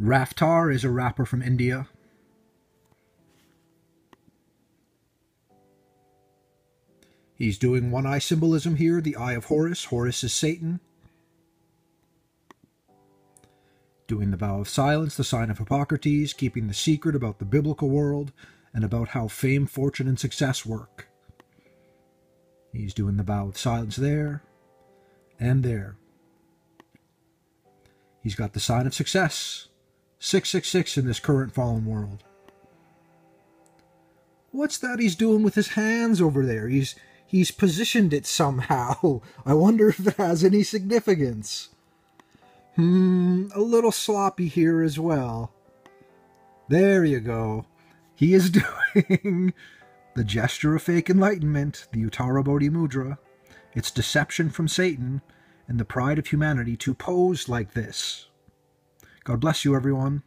Raftaar is a rapper from India. He's doing one eye symbolism here, the eye of Horus. Horus is Satan. Doing the vow of silence, the sign of Harpocrates, keeping the secret about the biblical world and about how fame, fortune, and success work. He's doing the vow of silence there and there. He's got the sign of success, 666 in this current fallen world. What's that he's doing with his hands over there? He's he's positioned it somehow. I wonder if it has any significance. Hmm, a little sloppy here as well. There you go. He is doing the gesture of fake enlightenment, the Uttara Bodhi Mudra. It's deception from Satan and the pride of humanity to pose like this. God bless you, everyone.